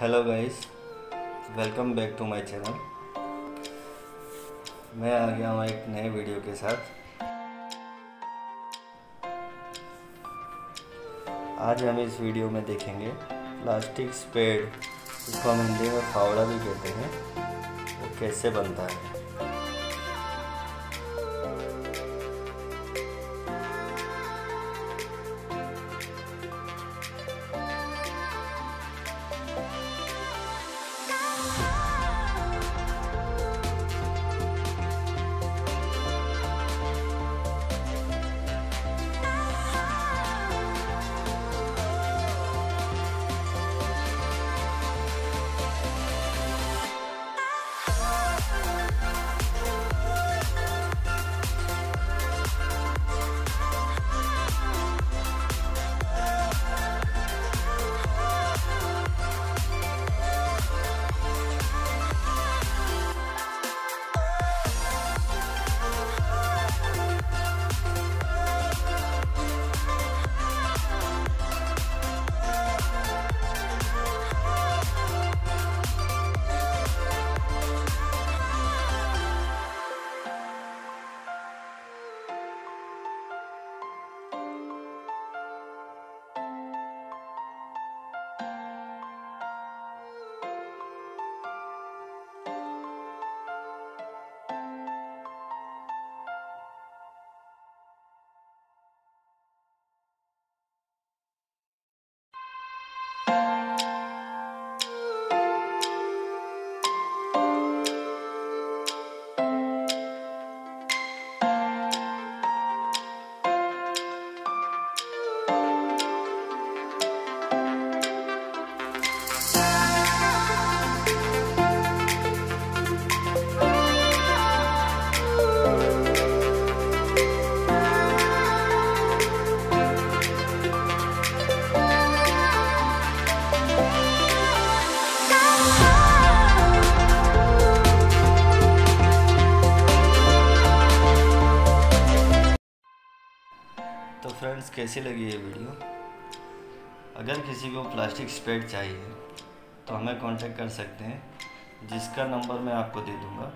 Hello guys welcome back to my channel मैं आ गया हूँ एक नए वीडियो के साथ। आज हम इस वीडियो में देखेंगे प्लास्टिक स्पेड जिसको हम हिंदी में फावड़ा भी कहते हैं। वो कैसे बनता है? फ्रेंड्स कैसी लगी ये वीडियो अगर किसी को प्लास्टिक स्पेड चाहिए तो हमें कांटेक्ट कर सकते हैं, जिसका नंबर मैं आपको दे दूँगा।